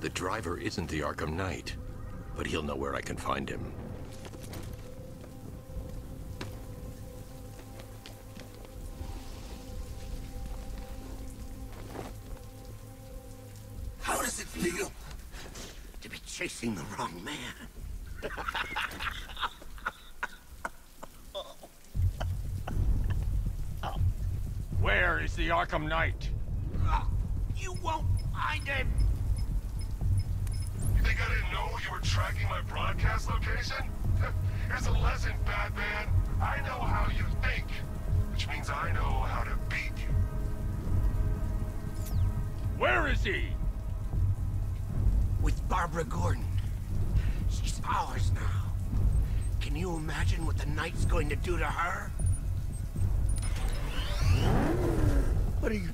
The driver isn't the Arkham Knight, but he'll know where I can find him. How does it feel to be chasing the wrong man? Where is the Arkham Knight? You won't find him! You think I didn't know you were tracking my broadcast location? Here's a lesson, Batman. I know how you think, which means I know how to beat you. Where is he? With Barbara Gordon. She's ours now. Can you imagine what the Knight's going to do to her? What are you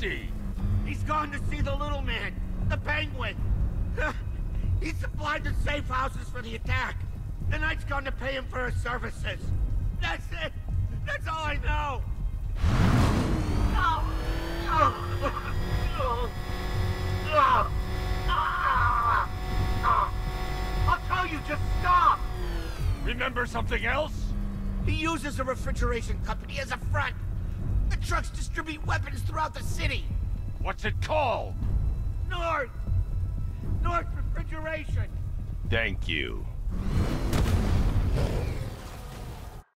Where is he? He's gone to see the little man, the penguin. he supplied the safe houses for the attack. The knight's gone to pay him for his services. That's it. That's all I know. I'll tell you, just stop. Remember something else? He uses a refrigeration company as a front. Trucks distribute weapons throughout the city. What's it called? North! North Refrigeration! Thank you.